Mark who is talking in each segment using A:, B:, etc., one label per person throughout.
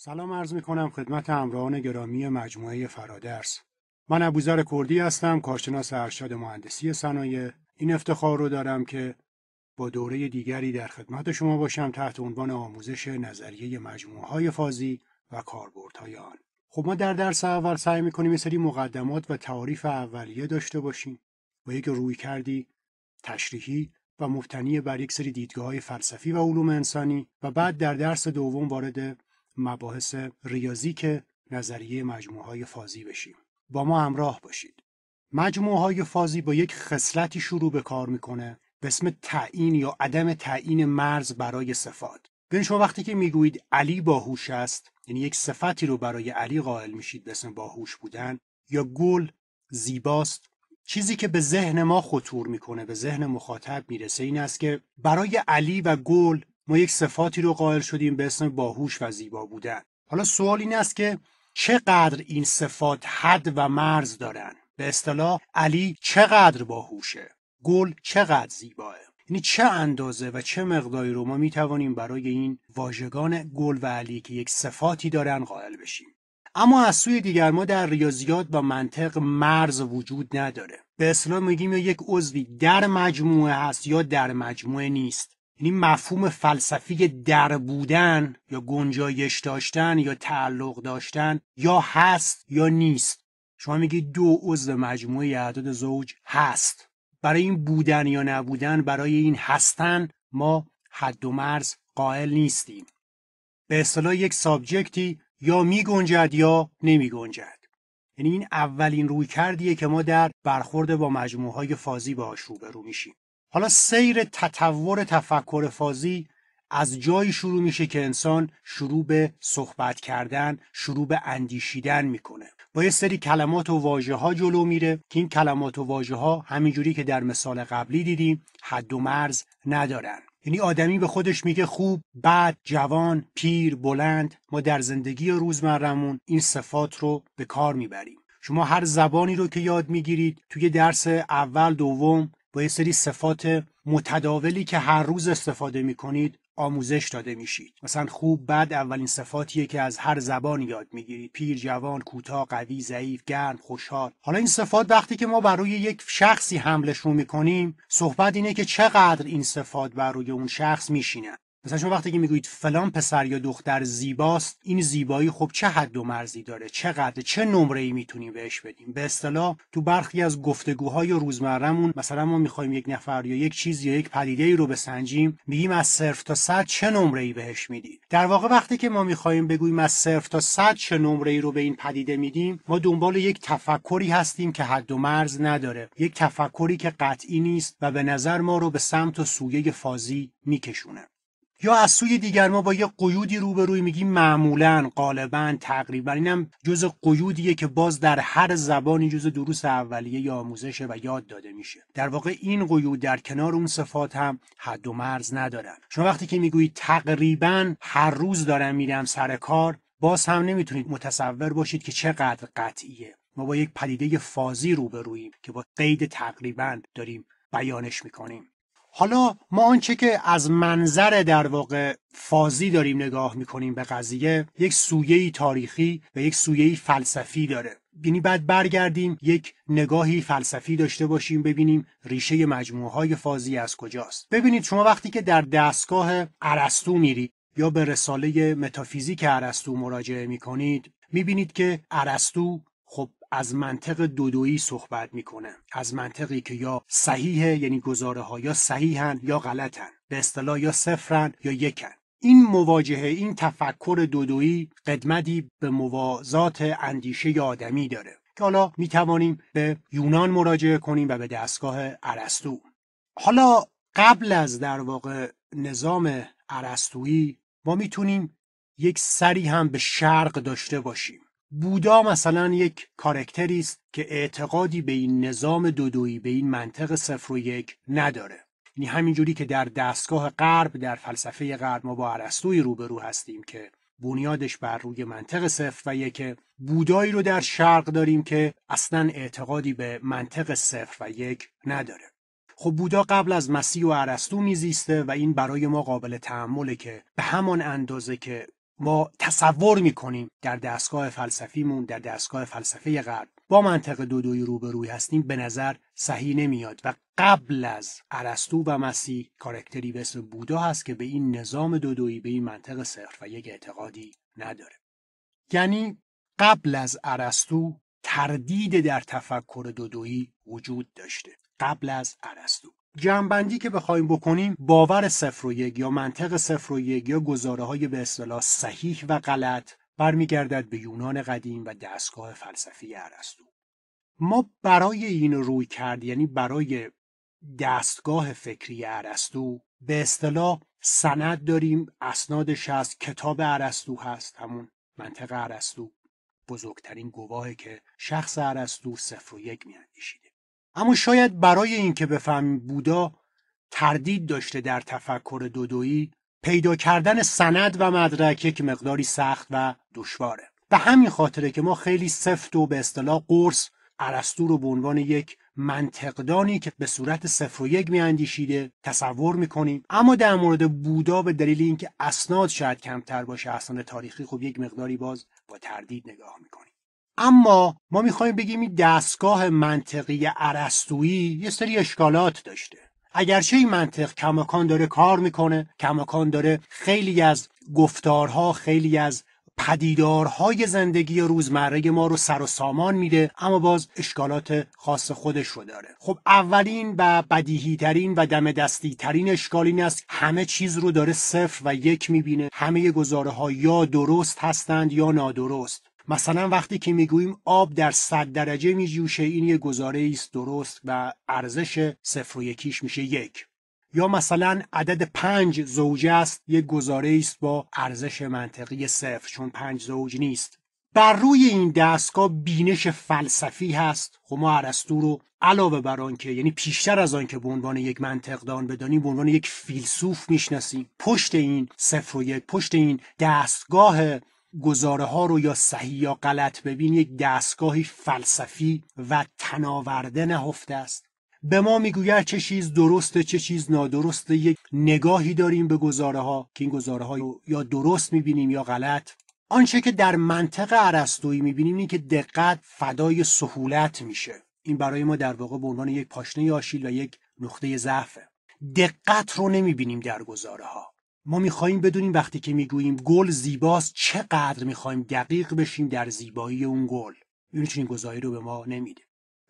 A: سلام عرض می کنم خدمت همراهان گرامی مجموعه فرادرس من ابوذر کردی هستم کارشناس ارشد مهندسی صنایع. این افتخار رو دارم که با دوره دیگری در خدمت شما باشم تحت عنوان آموزش نظریه مجموعه های فازی و کاربردهای آن. خب ما در درس اول سعی می‌کنیم یه سری مقدمات و تعاریف اولیه داشته باشیم. با یک روی کردی تشریحی و مبتنی بر یک سری دیدگاه فلسفی و علوم انسانی و بعد در درس دوم وارد مباحث ریاضی که نظریه مجموعه های فازی بشیم. با ما همراه باشید. مجموعه های فازی با یک خصلتی شروع به کار می‌کنه به اسم تعیین یا عدم تعیین مرز برای صفات. ببین شما وقتی که می‌گویید علی باهوش است یعنی یک صفتی رو برای علی قائل میشید به اسم باهوش بودن یا گل زیباست چیزی که به ذهن ما خطور می‌کنه به ذهن مخاطب می‌رسه این است که برای علی و گل ما یک صفاتی رو قائل شدیم به اسم باهوش و زیبا بودن. حالا سوال این است که چقدر این صفات حد و مرز دارن؟ به اصطلاح علی چقدر باهوشه؟ گل چقدر زیباه؟ یعنی چه اندازه و چه مقداری رو ما می‌توانیم برای این واژگان گل و علی که یک صفاتی دارن قائل بشیم؟ اما از سوی دیگر ما در ریاضیات و منطق مرز وجود نداره. به اصطلاح میگیم یا یک عضوی در مجموعه هست یا در مجموعه نیست. یعنی مفهوم فلسفی در بودن یا گنجایش داشتن یا تعلق داشتن یا هست یا نیست. شما میگید دو عضو مجموعه اعداد زوج هست. برای این بودن یا نبودن برای این هستن ما حد و مرز قائل نیستیم. به اصطلاح یک سابجکتی یا می گنجد یا نمی گنجد یعنی این اولین روی کردیه که ما در برخورد با مجموعه های فازی باهاش روبرو میشیم. حالا سیر تطور تفکر فازی از جایی شروع میشه که انسان شروع به صحبت کردن شروع به اندیشیدن می‌کنه. با یه سری کلمات و واژه ها جلو میره که این کلمات و واژه ها همینجوری که در مثال قبلی دیدیم حد و مرز ندارن. یعنی آدمی به خودش میگه خوب بد جوان پیر بلند. ما در زندگی روزمرمون این صفات رو به کار می‌بریم. شما هر زبانی رو که یاد می‌گیرید توی درس اول دوم با یه سری صفات متداولی که هر روز استفاده می‌کنید آموزش داده میشید. مثلا خوب بد اولین صفاتیه که از هر زبان یاد می‌گیرید. پیر جوان کوتاه قوی ضعیف گرم خوشحال. حالا این صفات وقتی که ما بر روی یک شخصی حملشون می‌کنیم صحبت اینه که چقدر این صفات بر روی اون شخص میشینن. مثلا شما وقتی که می‌گویید فلان پسر یا دختر زیباست این زیبایی خب چه حد و مرزی داره؟ چقدر؟ چه نمره ای می‌تونیم بهش بدیم؟ به اصطلاح تو برخی از گفتگوهای روزمرهمون مثلا ما می‌خوایم یک نفر یا یک چیز یا یک پدیده ای رو بسنجیم میگیم از صفر تا صد چه نمره ای بهش می‌دید در واقع وقتی که ما می‌خوایم بگوییم از صفر تا صد چه نمره ای رو به این پدیده میدیم ما دنبال یک تفکری هستیم که حد و مرز نداره. یک تفکری که قطعی نیست و به نظر ما رو به سمت و سویه فازی میکشونه. یا از سوی دیگر ما با یه قیودی روبروی میگیم معمولا غالبا تقریبا. اینم جز قیودیه که باز در هر زبانی جز دروس اولیه یا آموزشه و یاد داده میشه. در واقع این قیود در کنار اون صفات هم حد و مرز ندارن. شما وقتی که می‌گویید تقریبا هر روز دارم میرم سر کار باز هم نمی‌تونید متصور باشید که چقدر قطعیه. ما با یک پدیده فازی روبروییم که با قید تقریبا داریم بیانش می‌کنیم. حالا ما آنچه که از منظر در واقع فازی داریم نگاه می‌کنیم به قضیه یک سویه تاریخی و یک سویه فلسفی داره. یعنی بعد برگردیم یک نگاهی فلسفی داشته باشیم ببینیم ریشه مجموعه های فازی از کجاست. ببینید شما وقتی که در دستگاه ارسطو میرید یا به رساله متافیزیک ارسطو مراجعه می‌کنید می‌بینید که ارسطو خب از منطق دودویی صحبت می‌کنه. از منطقی که یا صحیحه یعنی گزاره ها یا صحیحن یا غلطن. به اصطلاح یا صفرن یا یکن. این مواجهه این تفکر دودویی قدمتی به موازات اندیشه آدمی داره. که حالا می توانیم به یونان مراجعه کنیم و به دستگاه ارسطو. حالا قبل از در واقع نظام ارسطویی ما می‌تونیم یک سری هم به شرق داشته باشیم. بودا مثلا یک کارکتری است که اعتقادی به این نظام دودویی به این منطق صفر و یک نداره. یعنی همینجوری که در دستگاه غرب در فلسفه غرب ما با ارسطوی روبرو هستیم که بنیادش بر روی منطق صفر و یک بودایی رو در شرق داریم که اصلا اعتقادی به منطق صفر و یک نداره. خب بودا قبل از مسیح و ارسطو میزیسته و این برای ما قابل تحمله که به همان اندازه که ما تصور می‌کنیم در دستگاه فلسفیمون در دستگاه فلسفه غرب با منطق دودویی روبروی هستیم به نظر صحیح نمیاد و قبل از ارسطو و مسیح کارکتری به اسم بودا هست که به این نظام دودویی به این منطق صرف و یک اعتقادی نداره. یعنی قبل از ارسطو تردید در تفکر دودویی وجود داشته. قبل از ارسطو. جمعبندی که بخوایم بکنیم باور صفر و یک یا منطق صفر و یک یا گزاره های به اصطلاح صحیح و غلط برمیگردد به یونان قدیم و دستگاه فلسفی ارسطو. ما برای این روی کرد یعنی برای دستگاه فکری ارسطو به اصطلاح سند داریم اسنادش هست کتاب ارسطو هست همون منطق ارسطو بزرگترین گواهی که شخص ارسطو صفر و یک میاندیشیده. اما شاید برای اینکه بفهمیم بودا تردید داشته در تفکر دودویی پیدا کردن سند و مدرک یک مقداری سخت و دشواره. به همین خاطره که ما خیلی سفت و به اصطلاح قرص ارسطو رو به عنوان یک منطقدانی که به صورت صفر و یک میاندیشیده تصور می‌کنیم. اما در مورد بودا به دلیل اینکه اسناد شاید کمتر باشه اسناد تاریخی خب یک مقداری باز با تردید نگاه می‌کنیم. اما ما می‌خوایم بگیم این دستگاه منطقی ارسطویی یه سری اشکالات داشته. اگرچه این منطق کماکان داره کار می‌کنه کماکان داره خیلی از گفتارها خیلی از پدیدارهای زندگی روزمره ما رو سر و سامان میده اما باز اشکالات خاص خودش رو داره. خب اولین و بدیهی ترین و دم دستی ترین اشکال این است همه چیز رو داره صفر و یک می‌بینه. همه گزاره ها یا درست هستند یا نادرست. مثلا وقتی که می‌گوییم آب در صد درجه میجوشه این یه گزاره است درست و ارزش صفر و یکیش میشه یک. یا مثلا عدد پنج زوجه است یک گزاره است با ارزش منطقی صفر چون پنج زوج نیست. بر روی این دستگاه بینش فلسفی هست. خب ما ارسطو رو علاوه بر آنکه یعنی پیشتر از آنکه به عنوان یک منطقدان بدانیم به عنوان یک فیلسوف می‌شناسیم. پشت این صفر و یک پشت این دستگاه گزاره ها رو یا صحیح یا غلط ببین یک دستگاهی فلسفی و تناورده نهفته است. به ما می‌گوید چه چیز درسته چه چیز نادرسته. یک نگاهی داریم به گزاره ها که این گزاره ها یا درست می‌بینیم یا غلط. آنچه که در منطق ارسطویی می‌بینیم این که دقت فدای سهولت میشه. این برای ما در واقع به عنوان یک پاشنه آشیل و یک نقطه ضعفه. دقت رو نمی‌بینیم در گزاره ها ما می‌خواهیم بدونیم وقتی که می‌گوییم گل زیباست چقدر می‌خواهیم دقیق بشیم در زیبایی اون گل؟ این چنین گزاری رو به ما نمیده.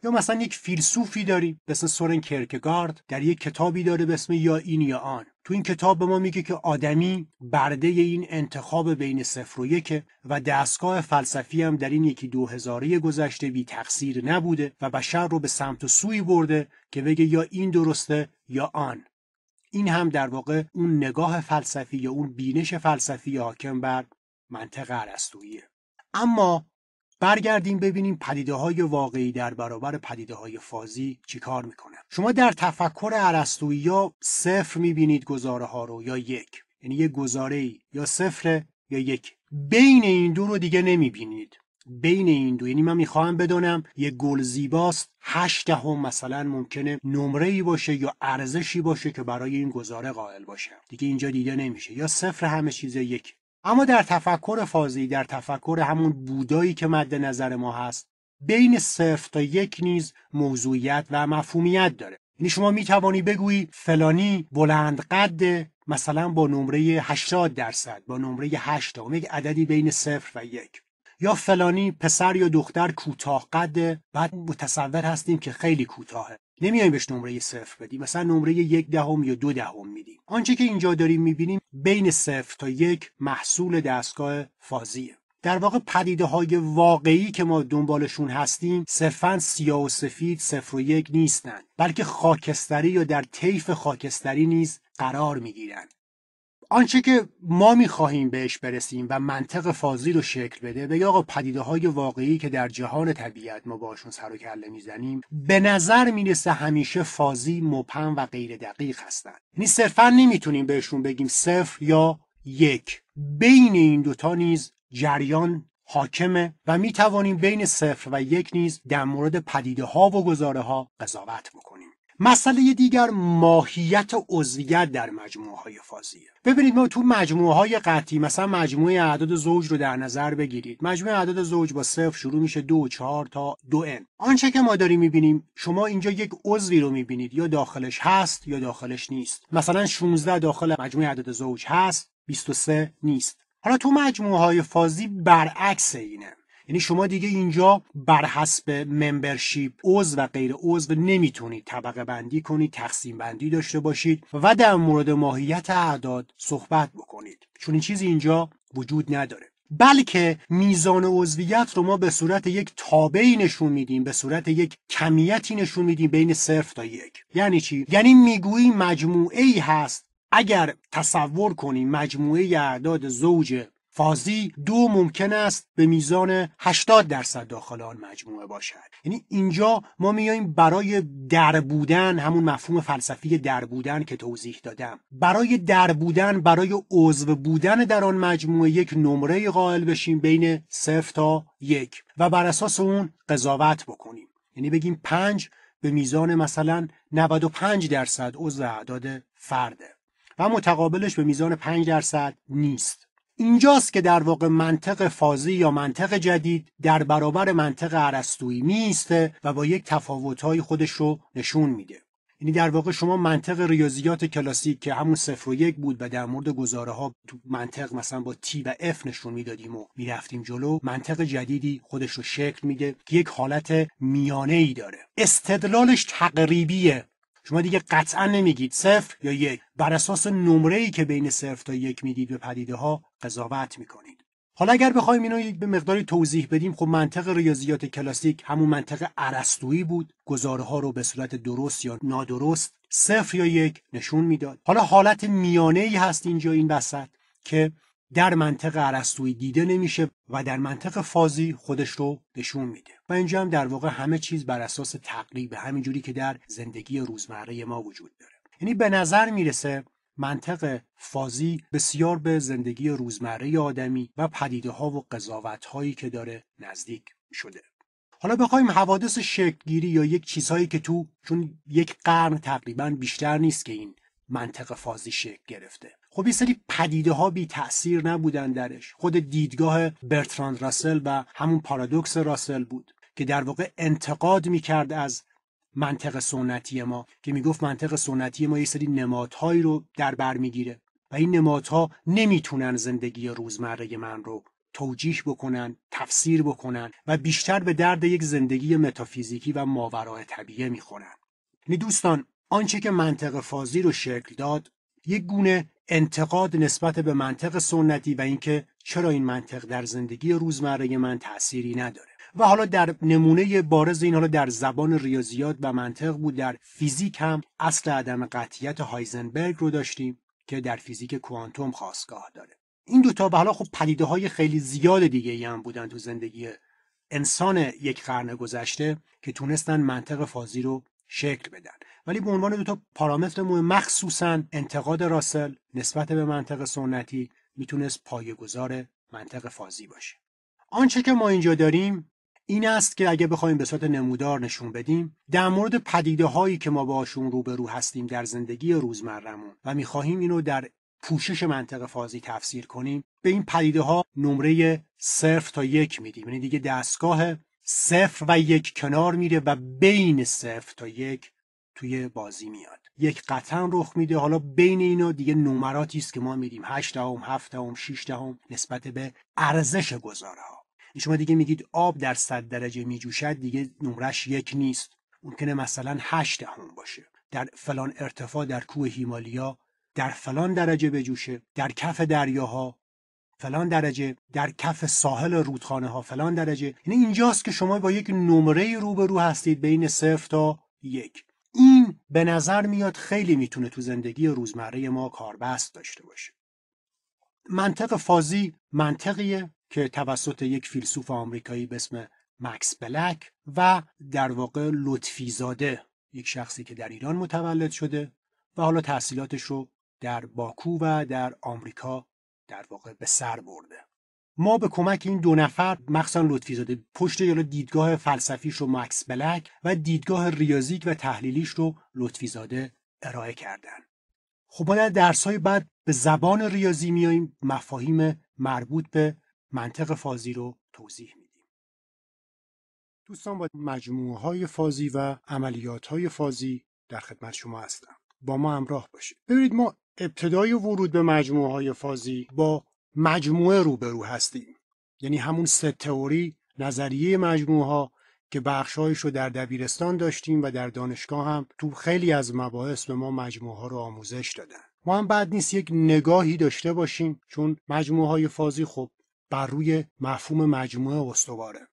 A: یا مثلا یک فیلسوفی داریم به اسم سورن کرکگارد در یک کتابی داره به اسم یا این یا آن. تو این کتاب به ما میگه که آدمی برده این انتخاب بین صفر و یک و دستگاه فلسفی هم در این یکی دو هزاره گذشته بی تقصیر نبوده و بشر رو به سمت و سوی برده که بگه یا این درسته یا آن. این هم در واقع اون نگاه فلسفی یا اون بینش فلسفی حاکم بر منطق ارسطوییه اما برگردیم ببینیم پدیده های واقعی در برابر پدیده های فازی چیکار می‌کنن. شما در تفکر ارسطویی یا صفر می‌بینید گزاره ها رو یا یک. یعنی یک گزاره یا صفر یا یک. بین این دو رو دیگه نمی‌بینید. بین این دو یعنی من می‌خواهم بدونم یه گل زیباست هشت دهم مثلا ممکنه نمره ای باشه یا ارزشی باشه که برای این گزاره قائل باشه دیگه اینجا دیده نمیشه. یا صفر همه چیز یک. اما در تفکر فازی در تفکر همون بودایی که مد نظر ما هست بین صفر تا یک نیز موضوعیت و مفهومیت داره. یعنی شما می توانی بگویی فلانی بلند قد مثلا با نمره 80 درصد با نمره 8 یک عددی بین صفر و یک. یا فلانی پسر یا دختر کوتاه قده بعد متصور هستیم که خیلی کوتاهه. نمیایم بهش نمره صفر بدیم مثلا نمره یک دهم یا دو دهم میدیم. آنچه که اینجا داریم می‌بینیم بین صفر تا یک محصول دستگاه فازیه. در واقع پدیده های واقعی که ما دنبالشون هستیم صرفا سیاه و سفید صفر و یک نیستند بلکه خاکستری یا در طیف خاکستری نیز قرار می‌گیرند آنچه که ما می‌خواهیم بهش برسیم و منطق فازی رو شکل بده به آقا پدیده های واقعی که در جهان طبیعت ما باشون سر و کله می‌زنیم به نظر می‌رسه همیشه فازی مبهم و غیر دقیق هستند یعنی صرفا نمی‌تونیم بهشون بگیم صفر یا یک. بین این دوتا نیز جریان حاکمه و می بین صفر و یک نیز در مورد پدیده ها و گزاره ها قضاوت بکنیم. مسئله دیگر ماهیت عضویت در مجموعه های فازیه. ببینید ما تو مجموعه های قطعی مثلا مجموعه اعداد زوج رو در نظر بگیرید. مجموعه اعداد زوج با صفر شروع میشه دو چهار تا دو ان آنچه که ما داریم می‌بینیم شما اینجا یک عضوی رو می‌بینید. یا داخلش هست یا داخلش نیست. مثلا 16 داخل مجموعه اعداد زوج هست 23 نیست. حالا تو مجموعه های فازی برعکس اینه. یعنی شما دیگه اینجا بر حسب ممبرشیپ عضو و غیر عضو نمی‌تونید طبقه بندی کنید تقسیم بندی داشته باشید و در مورد ماهیت اعداد صحبت بکنید. چون این چیزی اینجا وجود نداره. بلکه میزان عضویت رو ما به صورت یک تابعی نشون میدیم به صورت یک کمیتی نشون میدیم بین صفر تا یک. یعنی چی؟ یعنی می‌گویی مجموعه ای هست. اگر تصور کنیم مجموعه اعداد زوج فازی دو ممکن است به میزان 80 درصد داخل آن مجموعه باشد. یعنی اینجا ما میایم برای در بودن همون مفهوم فلسفی در بودن که توضیح دادم. برای در بودن برای عضو بودن در آن مجموعه یک نمره قائل بشیم بین صفر تا یک و بر اساس اون قضاوت بکنیم. یعنی بگیم پنج به میزان مثلا 95 درصد عضو اعداد فرده و متقابلش به میزان 5 درصد نیست. اینجاست که در واقع منطق فازی یا منطق جدید در برابر منطق عرستویی میسته و با یک تفاوتهای خودش رو نشون میده. یعنی در واقع شما منطق ریاضیات کلاسیک که همون صفر و یک بود و در مورد گزاره ها تو منطق مثلا با تی و اف نشون می‌دادیم و می‌رفتیم جلو منطق جدیدی خودش رو شکل میده که یک حالت میانه ای داره. استدلالش تقریبیه. شما دیگه قطعا نمیگید. صفر یا یک. بر اساس نمره ای که بین صفر تا یک می‌دید به پدیده ها قضاوت می‌کنید. حالا اگر بخوایم اینو به مقداری توضیح بدیم خب منطق ریاضیات کلاسیک همون منطق ارسطویی بود. گزاره ها رو به صورت درست یا نادرست صفر یا یک نشون می‌داد. حالا حالت میانه ای هست اینجا این وسط که در منطق عرستویی دیده نمیشه و در منطق فازی خودش رو نشون میده. و اینجا هم در واقع همه چیز بر اساس تقریب همینجوری که در زندگی روزمره ما وجود داره. یعنی به نظر می‌رسه منطق فازی بسیار به زندگی روزمره آدمی و پدیده ها و قضاوت هایی که داره نزدیک شده. حالا بخوایم حوادث شکلگیری یا یک چیزهایی که تو چون یک قرن تقریبا بیشتر نیست که این منطق فازی شکل گرفته. خب یه سری پدیده ها بی تأثیر نبودن درش. خود دیدگاه برتراند راسل و همون پارادوکس راسل بود که در واقع انتقاد می‌کرد از منطق سنتی ما که می‌گفت منطق سنتی ما یه سری نمادهایی رو در بر می‌گیره و این نمادها نمی‌تونن زندگی روزمره من رو توجیح بکنن تفسیر بکنن و بیشتر به درد یک زندگی متافیزیکی و ماورای طبیعه می‌خورن. یعنی دوستان آنچه که منطق فازی رو شکل داد یک گونه انتقاد نسبت به منطق سنتی و اینکه چرا این منطق در زندگی روزمره من تأثیری نداره. و حالا در نمونه بارز این حالا در زبان ریاضیات و منطق بود در فیزیک هم اصل عدم قطعیت هایزنبرگ رو داشتیم که در فیزیک کوانتوم خواستگاه داره. این دوتا به حالا خب پدیده های خیلی زیاد دیگه ای هم بودن تو زندگی انسان یک قرن گذشته که تونستن منطق فازی رو شکل بدن. ولی به عنوان دو تا پارامتر مهم مخصوصا انتقاد راسل نسبت به منطق سنتی می‌تونست پایه‌گذار منطق فازی باشه. آنچه که ما اینجا داریم این است که اگه بخوایم به صورت نمودار نشون بدیم در مورد پدیده هایی که ما باشون روبرو هستیم در زندگی روزمرهمون و می‌خواهیم اینو در پوشش منطق فازی تفسیر کنیم به این پدیده ها نمره صفر تا یک میدیم. یعنی دیگه دستگاه صفر و یک کنار میره و بین صفر تا یک توی بازی میاد. یک قطعا رخ میده. حالا بین اینا دیگه نمراتی است که ما میدیم. 8 دهم 7 دهم 6 دهم نسبت به ارزش گزاره ها شما دیگه میگید آب در 100 درجه میجوشد دیگه نمرش یک نیست. ممکنه مثلا 8 دهم باشه. در فلان ارتفاع در کوه هیمالیا در فلان درجه بجوشه. در کف دریاها فلان درجه در کف ساحل رودخانه ها فلان درجه. یعنی اینجاست که شما با یک نمره روبرو هستید بین صفر تا یک. این به نظر میاد خیلی می‌تونه تو زندگی روزمره ما کاربست داشته باشه. منطق فازی منطقیه که توسط یک فیلسوف آمریکایی به اسم مکس بلک و در واقع لطفی زاده یک شخصی که در ایران متولد شده و حالا تحصیلاتش رو در باکو و در آمریکا در واقع به سر برده. ما به کمک این دو نفر مخصوصا لطفی زاده پشت جلو دیدگاه فلسفیش رو مکس بلک و دیدگاه ریاضیک و تحلیلیش رو لطفی زاده ارائه کردن. خب ما در درس های بعد به زبان ریاضی میاییم مفاهیم مربوط به منطق فازی رو توضیح میدیم. دوستان با مجموعه های فازی و عملیات های فازی در خدمت شما هستم. با ما همراه باشید. ببینید ما ابتدای ورود به مجموعه های فازی با مجموعه روبرو هستیم. یعنی همون سه تئوری نظریه مجموعه ها که بخشهایش رو در دبیرستان داشتیم و در دانشگاه هم تو خیلی از مباحث به ما مجموعه ها رو آموزش دادن. ما هم بعد نیست یک نگاهی داشته باشیم چون مجموعه های فازی خب بر روی مفهوم مجموعه استواره.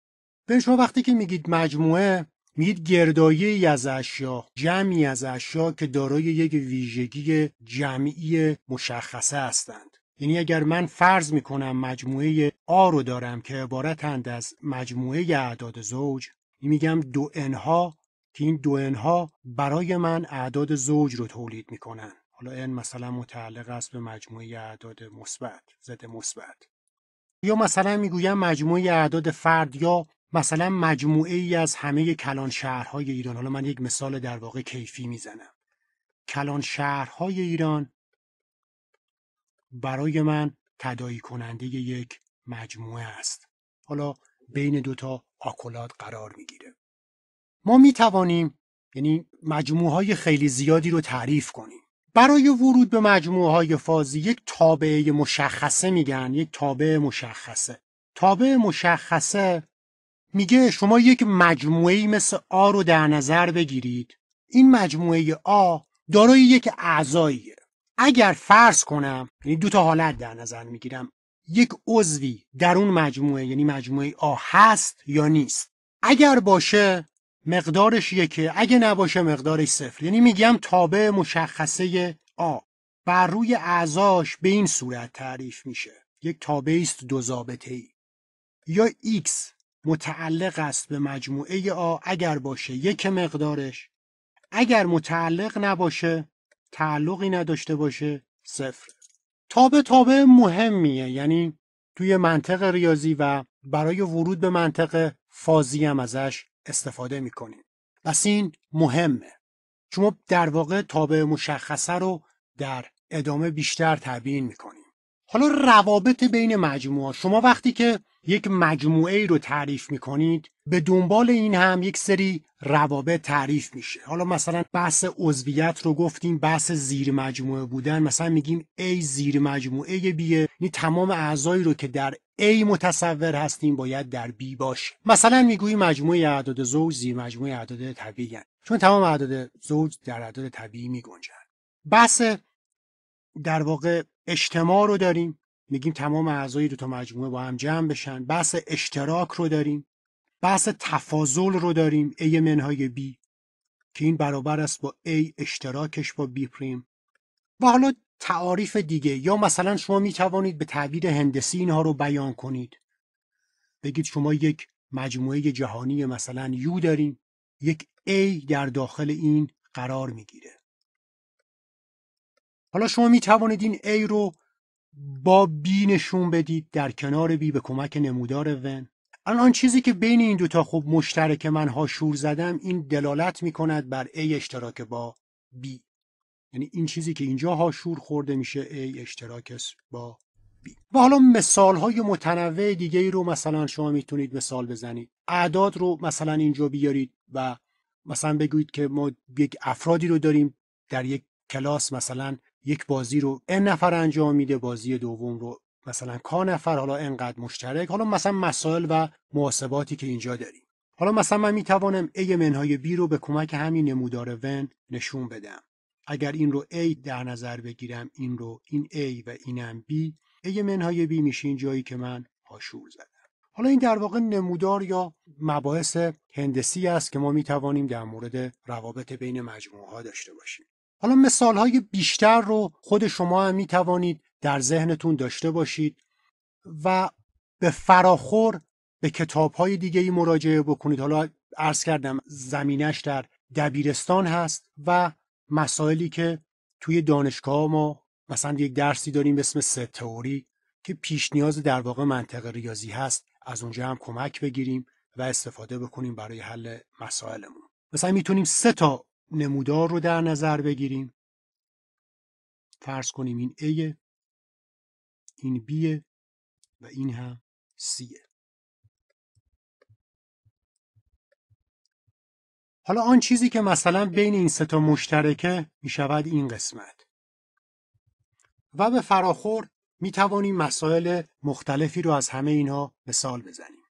A: به شما وقتی که میگید مجموعه میگید گردایی از اشیا جمعی از اشیا که دارای یک ویژگی جمعی مشخصه هستند. یعنی اگر من فرض می‌کنم مجموعه آ رو دارم که عبارتند از مجموعه اعداد زوج میگم دو انها که این دو انها برای من اعداد زوج رو تولید می‌کنن. حالا ان مثلا متعلق است به مجموعه اعداد مثبت ضد مثبت. یا مثلا می‌گویم مجموعه اعداد فرد یا مثلا مجموعه ای از همه کلان شهرهای ایران. حالا من یک مثال در واقع کیفی می‌زنم. کلان شهرهای ایران برای من تدایی کننده یک مجموعه است. حالا بین دوتا آکولات قرار می‌گیره. ما می توانیم یعنی مجموعه های خیلی زیادی رو تعریف کنیم. برای ورود به مجموعه های فازی یک تابعه مشخصه میگن یک تابع مشخصه. تابع مشخصه میگه شما یک مجموعه مثل آ رو در نظر بگیرید. این مجموعه آ دارای یک اعضاییه. اگر فرض کنم یعنی دو تا حالت در نظر می‌گیرم. یک عضوی در اون مجموعه یعنی مجموعه آ هست یا نیست. اگر باشه مقدارش یکه. اگه نباشه مقدارش صفر. یعنی میگم تابع مشخصه آ. بر روی اعضاش به این صورت تعریف میشه. یک تابع است دو ضابطه ای یا x متعلق است به مجموعه آ اگر باشه یک مقدارش. اگر متعلق نباشه تعلقی نداشته باشه صفر. تابع تابع مهمیه یعنی توی منطق ریاضی و برای ورود به منطق فازی هم ازش استفاده می‌کنیم. پس این مهمه. شما در واقع تابع مشخصه رو در ادامه بیشتر تبیین می‌کنیم حالا روابط بین مجموعه. شما وقتی که یک مجموعه ای رو تعریف می‌کنید به دنبال این هم یک سری روابط تعریف میشه. حالا مثلا بحث عضویت رو گفتیم بحث زیر مجموعه بودن. مثلا میگیم A زیر مجموعه B. یعنی تمام اعضایی رو که در A متصور هستیم باید در B باشه. مثلا می‌گوییم مجموعه اعداد زوج زیر مجموعه اعداد طبیعی چون تمام اعداد زوج در اعداد طبیعی میگنجن بحث در واقع اجتماع رو داریم. میگیم تمام اعضای دو تا مجموعه با هم جمع بشن. بحث اشتراک رو داریم. بحث تفاضل رو داریم. A منهای B. که این برابر است با A اشتراکش با B پریم و حالا تعاریف دیگه. یا مثلا شما می توانید به تعبیر هندسی اینها رو بیان کنید. بگید شما یک مجموعه جهانی مثلا U داریم. یک A در داخل این قرار می‌گیره. حالا شما می توانید این A رو با بی نشون بدید در کنار بی به کمک نمودار ون الان چیزی که بین این دوتا خوب مشترک من هاشور زدم این دلالت می کند بر A اشتراک با B. یعنی این چیزی که اینجا هاشور خورده میشه A اشتراک با B. و حالا مثال های متنوع دیگه ای رو مثلا شما می‌تونید مثال بزنید. اعداد رو مثلا اینجا بیارید و مثلا بگویید که ما یک افرادی رو داریم در یک کلاس مثلا یک بازی رو ان نفر انجام میده بازی دوم رو مثلا کا نفر حالا انقدر مشترک حالا مثلا مسائل و محاسباتی که اینجا داریم. حالا مثلا من می‌توانم A منهای B رو به کمک همین نمودار ون نشون بدم. اگر این رو A در نظر بگیرم این رو این A و اینم B A منهای B میشه این جایی که من هاشور زدم. حالا این در واقع نمودار یا مباحث هندسی است که ما می‌توانیم در مورد روابط بین مجموعه ها داشته باشیم. حالا مثال های بیشتر رو خود شما هم می توانید در ذهنتون داشته باشید و به فراخور به کتاب های دیگه ای مراجعه بکنید. حالا عرض کردم زمینش در دبیرستان هست و مسائلی که توی دانشگاه ما مثلا یک درسی داریم به اسم سه تئوری که پیش نیاز در واقع منطق ریاضی هست. از اونجا هم کمک بگیریم و استفاده بکنیم برای حل مسائلمون. مثلا می‌تونیم سه تا نمودار رو در نظر بگیریم. فرض کنیم این A این B و این هم C. حالا آن چیزی که مثلا بین این سه تا مشترکه می شود این قسمت. و به فراخور می توانیم مسائل مختلفی رو از همه اینها مثال بزنیم.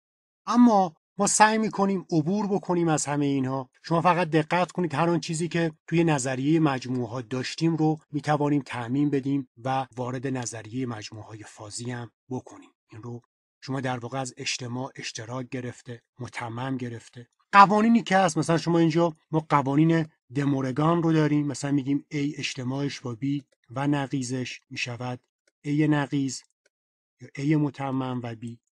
A: اما ما سعی می کنیم عبور بکنیم از همه اینها. شما فقط دقت کنید هر آن چیزی که توی نظریه مجموعه ها داشتیم رو می توانیم تعمین بدیم و وارد نظریه مجموعه های فازی هم بکنیم. این رو شما در واقع از اجتماع اشتراک گرفته متمم گرفته. قوانینی که هست مثلا شما اینجا ما قوانین دمورگان رو داریم. مثلا میگیم A اجتماعش با B و نقیزش می‌شود A نقیز یا A متمم و B.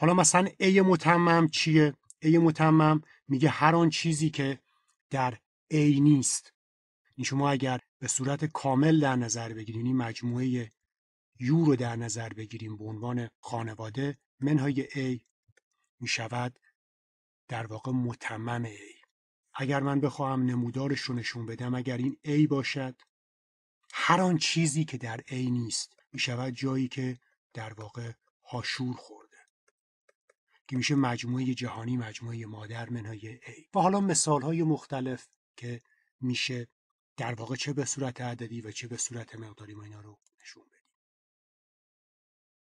A: حالا مثلا A متمم چیه؟ A متمم میگه هر آن چیزی که در A نیست. این شما اگر به صورت کامل در نظر بگیریم این مجموعه یو رو در نظر بگیریم به عنوان خانواده منهای A می‌شود در واقع متمم A. اگر من بخواهم نمودارش رو نشون بدم اگر این A باشد هر آن چیزی که در A نیست می شود جایی که در واقع هاشور خورده که میشه مجموعه جهانی مجموعه مادر منهای A و حالا مثال های مختلف که میشه در واقع چه به صورت عددی و چه به صورت مقداری ما اینا رو نشون بدیم.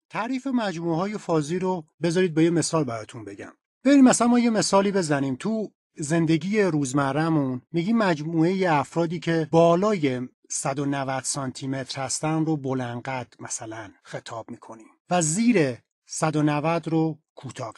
A: تعریف مجموعه های فازی رو بذارید با یه مثال براتون بگم. بریم مثلا ما یه مثالی بزنیم. تو زندگی روزمرهمون میگیم مجموعه افرادی که بالای 190 سانتی متر هستن رو بلندقد مثلا خطاب می‌کنیم و زیر 190 رو کوتاه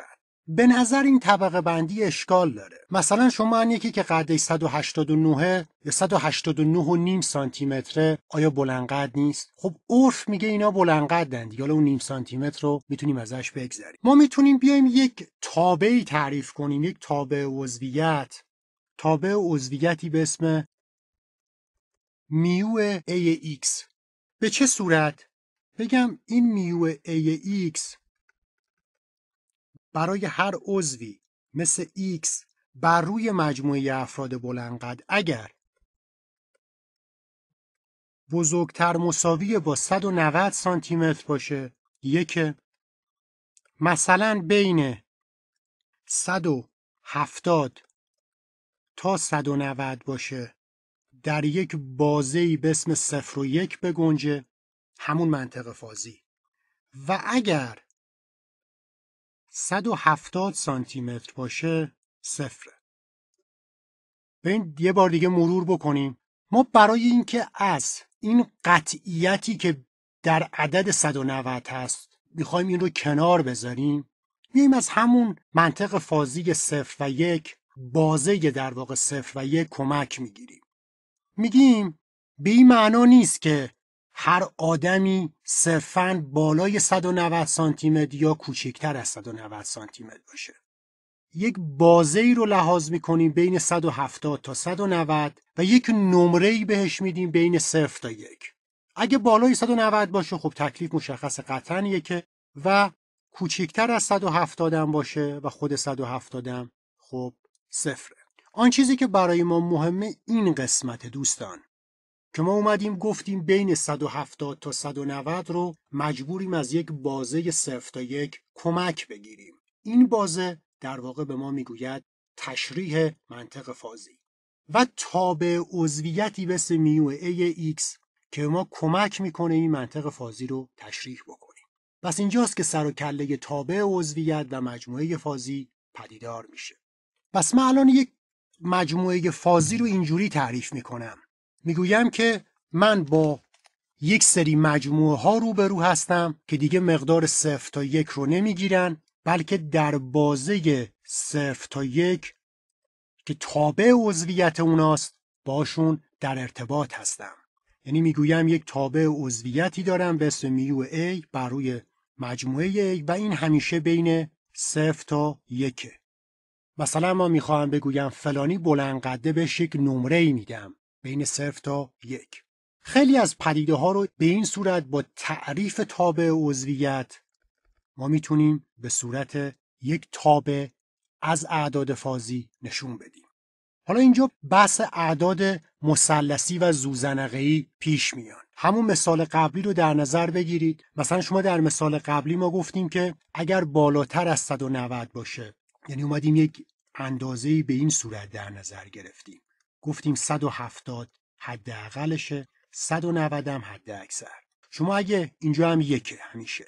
A: به نظر این طبقه بندی اشکال داره. مثلا شما ان یکی که قدش 189 یا 189 و نیم سانتی متره آیا بلندقد نیست؟ خب عرف میگه اینا بلندقدن دیگه. حالا اون نیم سانتی متر رو می‌تونیم ازش بگذریم. ما می‌تونیم بیایم یک تابعی تعریف کنیم یک تابع عضویت. تابع عضویتی به اسم میو AX به چه صورت؟ بگم این میو AX برای هر عضوی مثل X بر روی مجموعه افراد بلندقد. اگر بزرگتر مساوی با 190 سانتی متر باشه یک مثلا بین 170 تا 190 باشه. در یک بازه‌ای به اسم صفر و یک بگنجه همون منطق فازی. و اگر 170 سانتی متر باشه صفره. این یه بار دیگه مرور بکنیم. ما برای اینکه از این قطعیتی که در عدد 190 هست می‌خوایم این رو کنار بذاریم میایم از همون منطق فازی صفر و یک بازه در واقع صفر و یک کمک می‌گیریم. میگیم به این معنا نیست که هر آدمی صرفا بالای 190 سانتی متر یا کوچکتر از 190 سانتی متر باشه. یک بازه ای رو لحاظ می‌کنیم بین 170 تا 190 و یک نمره ای بهش میدیم بین 0 تا یک. اگه بالای 190 باشه خب تکلیف مشخص قطعا یکه و کوچکتر از 170 هم باشه و خود 170 هم خب صفره. آن چیزی که برای ما مهمه این قسمت دوستان. که ما اومدیم گفتیم بین 170 تا 190 رو مجبوریم از یک بازه صفر تا یک کمک بگیریم. این بازه در واقع به ما می‌گوید تشریح منطق فازی و تابع عضویتی مثل mu A x به ما کمک می‌کنه این منطق فازی رو تشریح بکنیم. پس اینجاست که سر و کله تابع عضویت و مجموعه فازی پدیدار میشه. پس من الان یک مجموعه فازی رو اینجوری تعریف می‌کنم. می‌گویم که من با یک سری مجموعه ها روبرو هستم که دیگه مقدار صفر تا یک رو نمی‌گیرن بلکه در بازه صفر تا یک که تابع عضویت اوناست باشون در ارتباط هستم. یعنی می‌گویم یک تابع عضویتی دارم به اسم میو A بر روی مجموعه A و این همیشه بین صفر تا یکه مثلا ما می‌خواهم بگویم فلانی بلند قده بهش یک نمره ای میدم. بین صفر تا یک خیلی از پدیده ها رو به این صورت با تعریف تابع عضویت ما می‌تونیم به صورت یک تابع از اعداد فازی نشون بدیم. حالا اینجا بحث اعداد مثلثی و زوزنقه‌ای پیش میان. همون مثال قبلی رو در نظر بگیرید. مثلا شما در مثال قبلی ما گفتیم که اگر بالاتر از 190 باشه یعنی اومدیم یک اندازه‌ای به این صورت در نظر گرفتیم. گفتیم 170 حداقلشه 190 هم حد اکثر شما اگه اینجا هم یکه همیشه.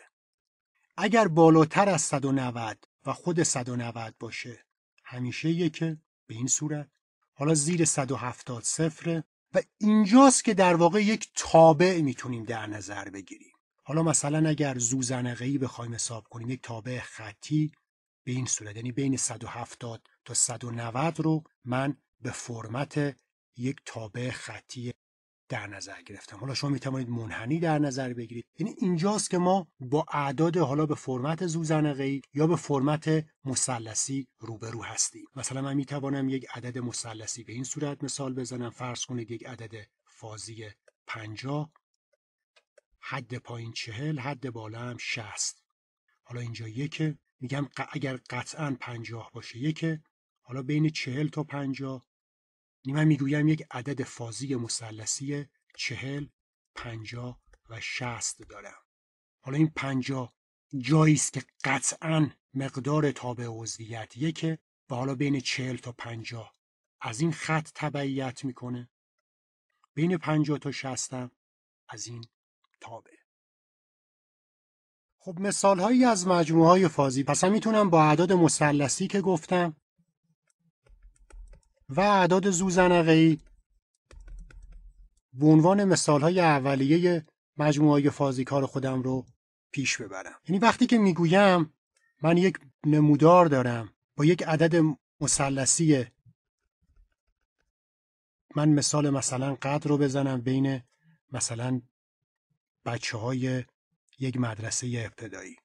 A: اگر بالاتر از 190 و خود 190 باشه همیشه یکه به این صورت. حالا زیر 170 صفره و اینجاست که در واقع یک تابع می‌تونیم در نظر بگیریم. حالا مثلا اگر زوزنقه‌ای بخوایم حساب کنیم یک تابع خطی به این صورت یعنی بین 170 تا 190 رو من به فرمت یک تابع خطی در نظر گرفتم. حالا شما می توانید منحنی در نظر بگیرید. یعنی اینجاست که ما با اعداد حالا به فرمت زوزنقه یا به فرمت مثلثی روبرو هستیم. مثلا من می توانم یک عدد مثلثی به این صورت مثال بزنم. فرض کنید یک عدد فازی 50 حد پایین چهل حد بالا هم 60 حالا اینجا یکه. میگم اگر قطعا 50 باشه یکه. حالا بین چهل تا 50 من می‌گویم یک عدد فازی مثلثی چهل پنجاه و شست دارم. حالا این پنجاه جایی است که قطعا مقدار تابع عضویت یکه و حالا بین چهل تا پنجاه از این خط تبعیت می‌کنه. بین پنجاه تا شستم از این تابع. خب مثال هایی از مجموعه های فازی. پس هم می‌تونم با اعداد مثلثی که گفتم و اعداد زوزنقه‌ای. به عنوان مثالهای اولیه مجموعه فازی کار خودم رو پیش ببرم. یعنی وقتی که می‌گویم من یک نمودار دارم با یک عدد مثلثی من مثال مثلا قدر رو بزنم بین مثلا بچه های یک مدرسه ابتدایی.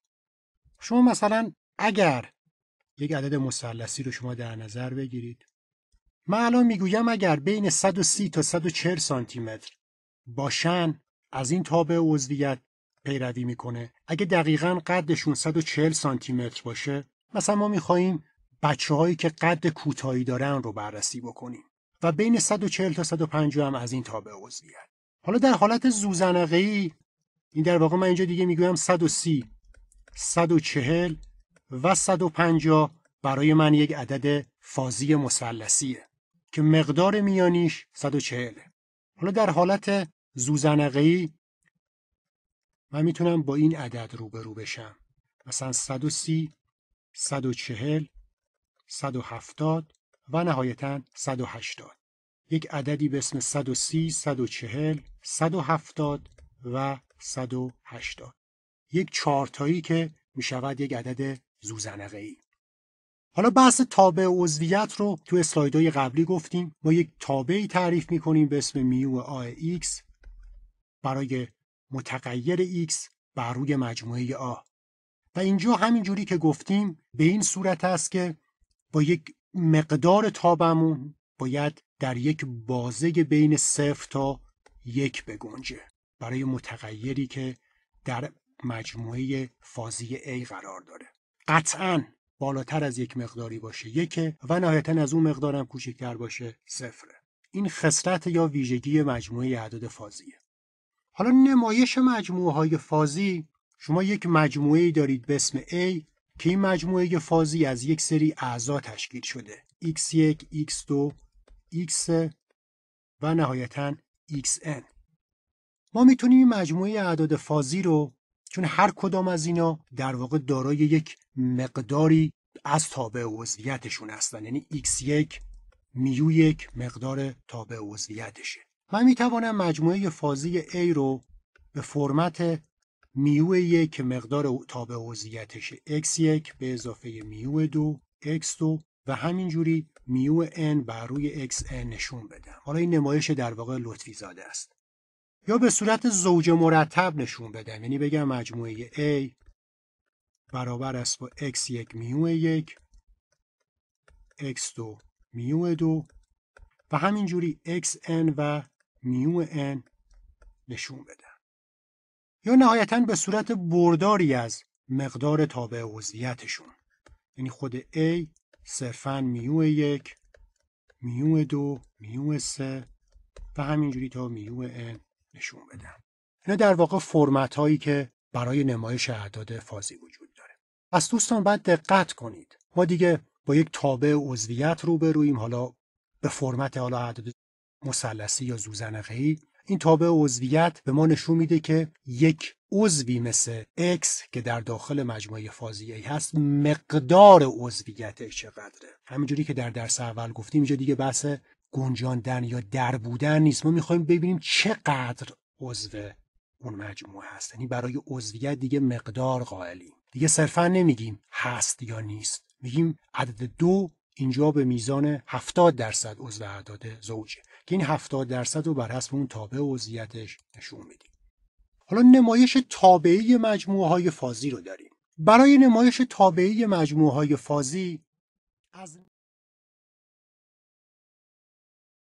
A: شما مثلا اگر یک عدد مثلثی رو شما در نظر بگیرید من الان می‌گویم اگر بین 130 تا 140 سانتی متر باشن از این تابع عضویت پیروی می‌کنه. اگه دقیقا قدشون 140 سانتی متر باشه مثلا ما می‌خواهیم بچه هایی که قد کوتاهی دارن رو بررسی بکنیم و بین 140 تا 150 هم از این تابع عضویت. حالا در حالت زوزنقه ای این در واقع من اینجا دیگه می‌گویم 130 140 و 150 برای من یک عدد فازی مثلثیه. که مقدار میانیش 140 حالا در حالت زوزنقه‌ای من می‌تونم با این عدد روبرو بشم. مثلا 130 140 170 و نهایتا 180 یک عددی به اسم 130 140 170 و 180 یک چارتایی که می‌شود یک عدد زوزنقه‌ای. حالا بحث تابع عضویت رو تو اسلایدهای قبلی گفتیم. ما یک تابعی تعریف می‌کنیم به اسم میو آ x برای متغیر x بر روی مجموعه آ. و اینجا همینجوری که گفتیم به این صورت است که با یک مقدار تابمون باید در یک بازه بین صفر تا یک بگنجه برای متغیری که در مجموعه فازی A قرار داره. قطعا بالاتر از یک مقداری باشه. یکه و نهایتا از اون مقدارم کوچکتر باشه. صفره این خصلت یا ویژگی مجموعه اعداد فازیه. حالا نمایش مجموعه های فازی. شما یک مجموعه دارید به اسم A که این مجموعه فازی از یک سری اعضا تشکیل شده. X1 x2 x و نهایتا xn ما می‌تونیم این مجموعه اعداد فازی رو چون هر کدام از اینا در واقع دارای یک مقداری از تابع عضویتشون هستن. یعنی x1 میو یک مقدار تابع عضویتشه من می‌توانم مجموعه فازی A رو به فرمت میو یک مقدار تابع عضویتشه x1 به اضافه میو دو x2 و همینجوری میو n بر روی xn نشون بدم. حالا این نمایش در واقع لطفی زاده است. یا به صورت زوج مرتب نشون بدم. یعنی بگم مجموعه A برابر است با x1 میو 1 x2 میو 2 و همینجوری xn و میو n نشون بدم. یا نهایتا به صورت برداری از مقدار تابع عضویتشون. یعنی خود A صرفا میو یک میو دو میو سه و همینجوری تا میو n نشون بدم. اینا در واقع فرمت هایی که برای نمایش اعداد فازی وجود داره. پس دوستان باید دقت کنید. ما دیگه با یک تابع عضویت روبرویم. حالا به فرمت حالا اعداد مثلثی یا زوزنقه‌ای این تابع عضویت به ما نشون میده که یک عضوی مثل X که در داخل مجموعه فازی هست مقدار عضویتش چقدره. همینجوری که در درس اول گفتیم اینجا دیگه بحث گنجاندن یا در بودن نیست. ما می‌خوایم ببینیم چقدر عضو اون مجموعه هست. یعنی برای عضویت دیگه مقدار قائلیم. دیگه صرفا نمیگیم هست یا نیست. میگیم عدد دو اینجا به میزان 70 درصد عضو اعداد زوجه. که این 70 درصد رو بر حسب اون تابع عضویتش نشون میدیم. حالا نمایش تابعی مجموعه های فازی رو داریم. برای نمایش تابعی مجموعه های فازی از